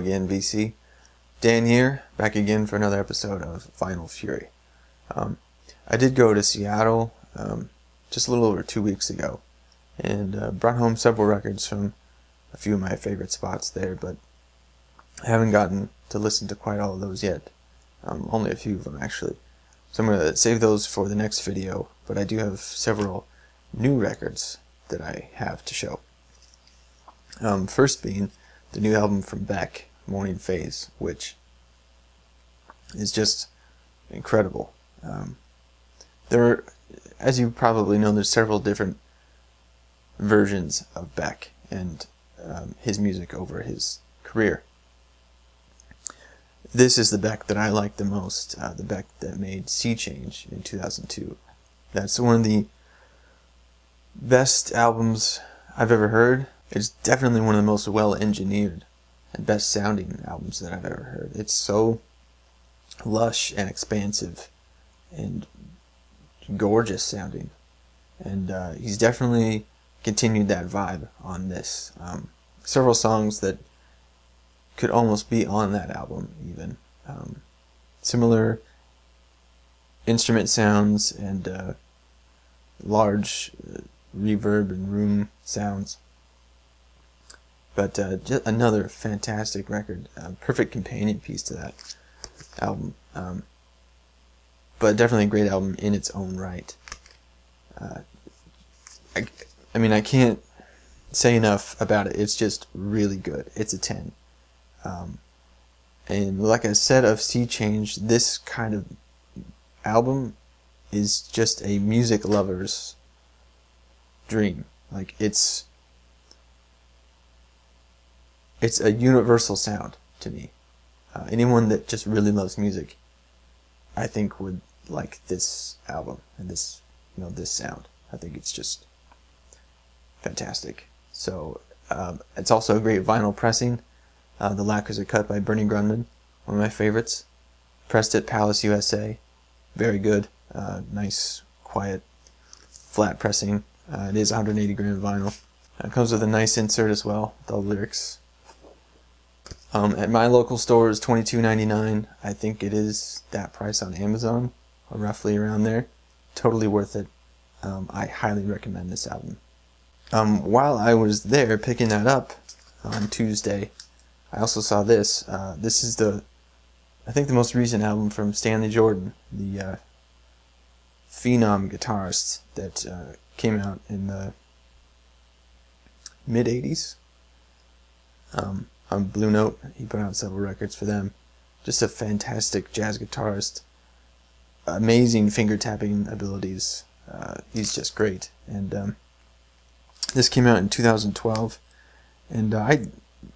again, VC. Dan here, back again for another episode of Vinyl Fury. Um, I did go to Seattle um, just a little over two weeks ago and uh, brought home several records from a few of my favorite spots there, but I haven't gotten to listen to quite all of those yet. Um, only a few of them, actually. So I'm going to save those for the next video, but I do have several new records that I have to show. Um, first being the new album from Beck, Morning Phase, which is just incredible. Um, there, are, as you probably know, there's several different versions of Beck and um, his music over his career. This is the Beck that I like the most, uh, the Beck that made Sea Change in 2002. That's one of the best albums I've ever heard. It's definitely one of the most well engineered and best sounding albums that I've ever heard. It's so lush and expansive and gorgeous sounding. And uh, he's definitely continued that vibe on this. Um, several songs that could almost be on that album, even. Um, similar instrument sounds and uh, large uh, reverb and room sounds. But uh, just another fantastic record, perfect companion piece to that album. Um, but definitely a great album in its own right. Uh, I, I mean, I can't say enough about it. It's just really good. It's a 10. Um, and like I said of Sea Change, this kind of album is just a music lover's dream. Like it's it's a universal sound to me. Uh, anyone that just really loves music, I think would like this album and this you know this sound. I think it's just fantastic. So um, it's also a great vinyl pressing. Uh, the lacquers are cut by Bernie Grundman, one of my favorites. Pressed at Palace USA, very good. Uh, nice, quiet, flat pressing. Uh, it is 180 gram vinyl. It comes with a nice insert as well, with all the lyrics. Um, at my local store is $22.99. I think it is that price on Amazon, or roughly around there. Totally worth it. Um, I highly recommend this album. Um, while I was there picking that up on Tuesday, I also saw this. Uh, this is the, I think the most recent album from Stanley Jordan, the uh, phenom guitarist that uh, came out in the mid 80s. Um, on Blue Note, he put out several records for them. Just a fantastic jazz guitarist. Amazing finger tapping abilities. Uh, he's just great. And um, this came out in 2012, and uh, I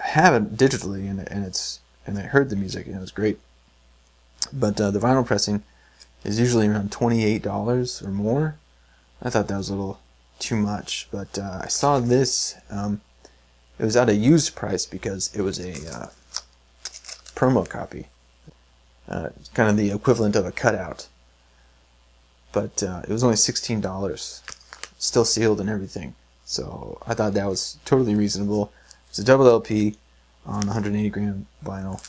have it digitally, and, and it's and I heard the music, and it was great. But uh, the vinyl pressing is usually around $28 or more. I thought that was a little too much, but uh, I saw this. Um, it was at a used price because it was a uh, promo copy, uh, kind of the equivalent of a cutout. But uh, it was only sixteen dollars, still sealed and everything. So I thought that was totally reasonable. It's a double LP on 180 gram vinyl.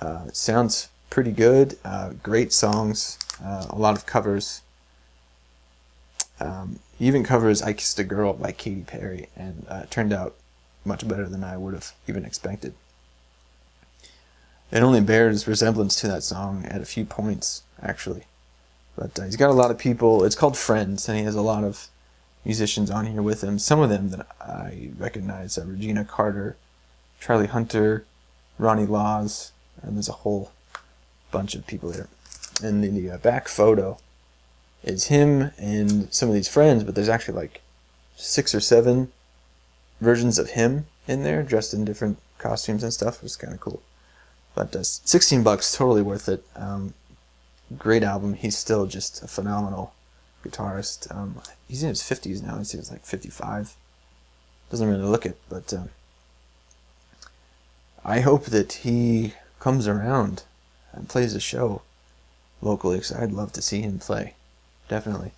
Uh, sounds pretty good. Uh, great songs, uh, a lot of covers. Um, even covers "I Kissed a Girl" by Katy Perry, and turned out much better than I would have even expected. It only bears resemblance to that song at a few points, actually. But uh, he's got a lot of people. It's called Friends, and he has a lot of musicians on here with him. Some of them that I recognize are Regina Carter, Charlie Hunter, Ronnie Laws, and there's a whole bunch of people there. And the, the uh, back photo is him and some of these friends, but there's actually like six or seven versions of him in there, dressed in different costumes and stuff. It was kind of cool. But uh, 16 bucks, totally worth it. Um, great album. He's still just a phenomenal guitarist. Um, he's in his 50s now. He seems like 55. Doesn't really look it, but uh, I hope that he comes around and plays a show locally because I'd love to see him play. Definitely.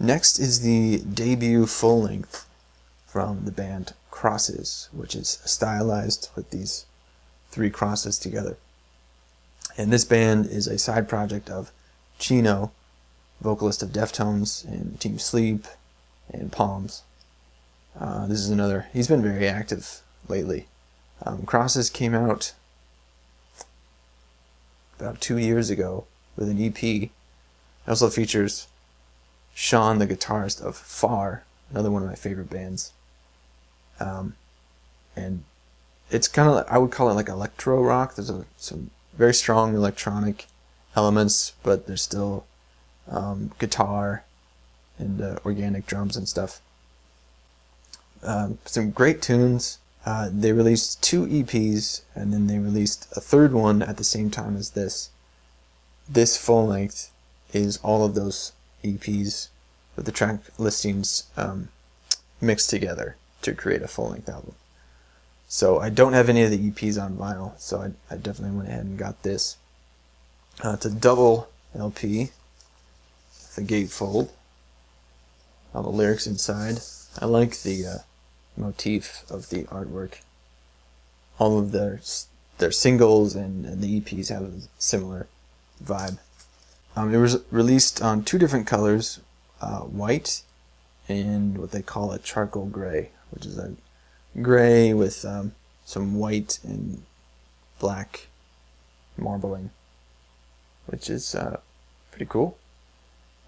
Next is the debut full length from the band Crosses, which is stylized with these three crosses together. And this band is a side project of Chino, vocalist of Deftones and Team Sleep and Palms. Uh, this is another, he's been very active lately. Um, Crosses came out about two years ago with an EP. It also features Sean, the guitarist of Far, another one of my favorite bands. Um, and it's kind of, I would call it like electro rock. There's a, some very strong electronic elements, but there's still um, guitar and uh, organic drums and stuff. Um, some great tunes. Uh, they released two EPs and then they released a third one at the same time as this. This full length is all of those EPs with the track listings um, mixed together to create a full length album. So I don't have any of the EPs on vinyl, so I, I definitely went ahead and got this. Uh, it's a double LP, the gatefold, all the lyrics inside. I like the uh, motif of the artwork. All of their their singles and, and the EPs have a similar vibe. Um, it was released on two different colors, uh, white and what they call a charcoal gray, which is a gray with um, some white and black marbling, which is uh, pretty cool,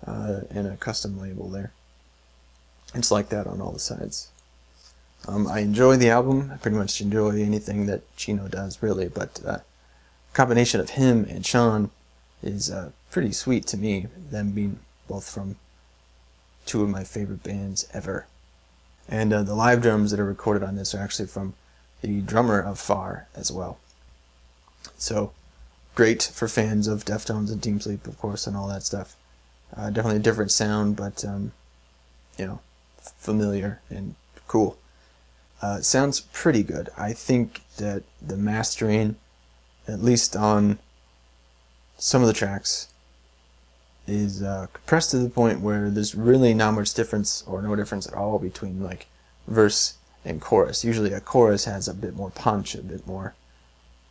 uh, and a custom label there. It's like that on all the sides. Um, I enjoy the album. I pretty much enjoy anything that Chino does, really. But uh, combination of him and Sean is uh, pretty sweet to me. Them being both from two of my favorite bands ever. And uh, the live drums that are recorded on this are actually from the drummer of Far as well. So great for fans of Deftones and Team Sleep, of course, and all that stuff. Uh, definitely a different sound, but um, you know, familiar and cool. Uh, sounds pretty good. I think that the mastering, at least on some of the tracks, is uh, compressed to the point where there's really not much difference or no difference at all between like verse and chorus. Usually a chorus has a bit more punch, a bit more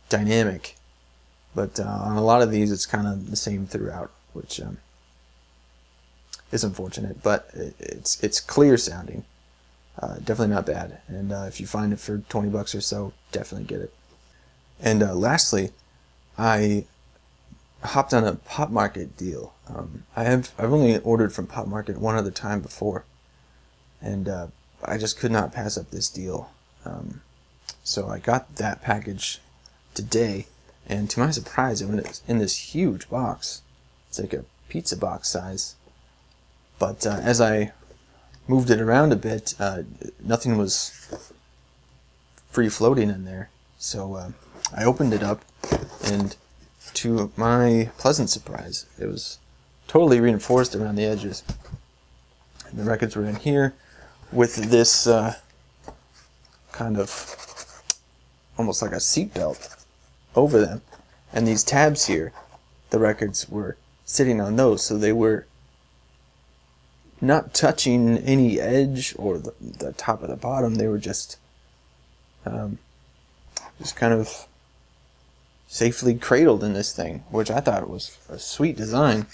dynamic, but uh, on a lot of these it's kind of the same throughout, which um, is unfortunate. But it's it's clear sounding. Uh, definitely not bad. And uh, if you find it for 20 bucks or so, definitely get it. And uh, lastly, I hopped on a Pop Market deal. Um, I have I've only ordered from Pop Market one other time before, and uh, I just could not pass up this deal. Um, so I got that package today, and to my surprise, it was in this huge box. It's like a pizza box size. But uh, as I moved it around a bit, uh, nothing was free floating in there. So uh, I opened it up, and to my pleasant surprise, it was totally reinforced around the edges. And the records were in here with this uh, kind of almost like a seatbelt over them. And these tabs here, the records were sitting on those, so they were not touching any edge or the, the top of the bottom. They were just, um, just kind of safely cradled in this thing, which I thought was a sweet design.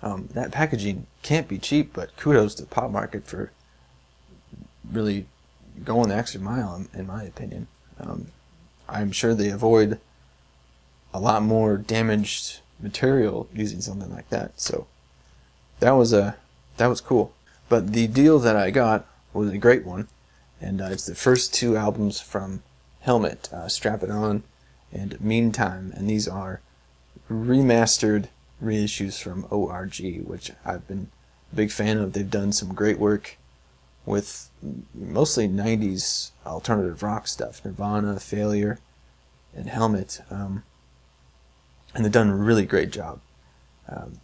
Um, that packaging can't be cheap, but kudos to Pop Market for really going the extra mile, in, my opinion. Um, I'm sure they avoid a lot more damaged material using something like that. So that was a that was cool. But the deal that I got was a great one, and uh, it's the first two albums from Helmet, uh, Strap It On and Meantime, and these are remastered reissues from ORG, which I've been a big fan of. They've done some great work with mostly 90s alternative rock stuff Nirvana, Failure, and Helmet. Um, and they've done a really great job. Um,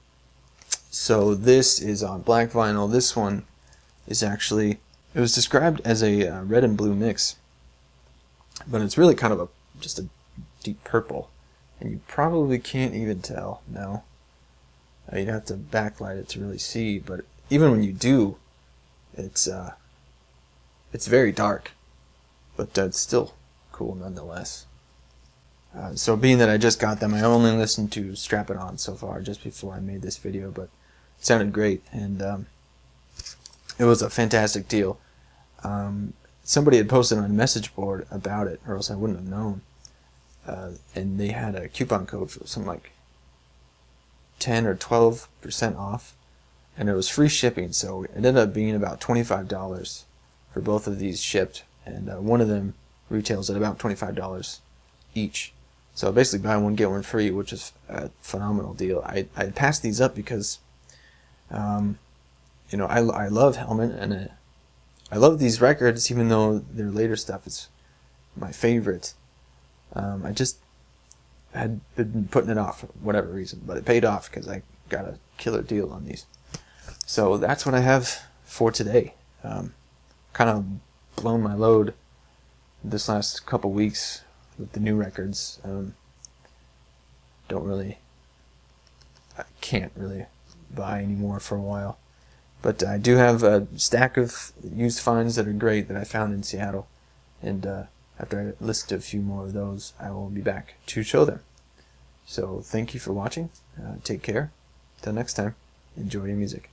so this is on black vinyl. This one is actually it was described as a uh, red and blue mix, but it's really kind of a just a deep purple, and you probably can't even tell. No, uh, you'd have to backlight it to really see. But even when you do, it's uh, it's very dark, but uh, it's still cool nonetheless. Uh, so being that I just got them, I only listened to Strap It On so far, just before I made this video, but it sounded great, and um, it was a fantastic deal. Um, somebody had posted on a message board about it, or else I wouldn't have known. Uh, and they had a coupon code for something like 10 or 12% off, and it was free shipping, so it ended up being about $25 for both of these shipped, and uh, one of them retails at about $25 each. So basically buy one get one free, which is a phenomenal deal. I I passed these up because, um, you know, I, I love Helmet and uh, I love these records, even though their later stuff is my favorite. Um, I just had been putting it off for whatever reason, but it paid off because I got a killer deal on these. So that's what I have for today. Um, kind of blown my load this last couple weeks with the new records. Um, don't really, I can't really buy anymore for a while. But I do have a stack of used finds that are great that I found in Seattle. And uh, after I listen to a few more of those, I will be back to show them. So thank you for watching. Uh, take care. Till next time, enjoy your music.